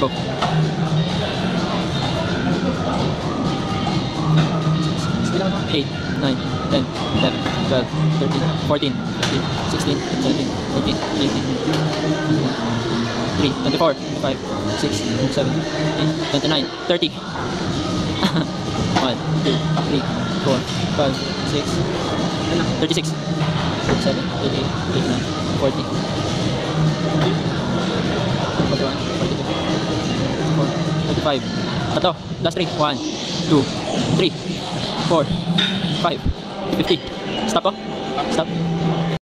Ah, 8, 9, 10, 11, 12, 13, 14, 15, 16, 17, 18, 19, 3, 24, 25, 6, 7, 8, 29, 30. 1, 2, 3, 4, 5, 6, 36, 37, 38, 39, 40, 41, 44, 45. Tatlo. Last three. 1, 2, 3, 4, 5, 50. Stop ko. Stop.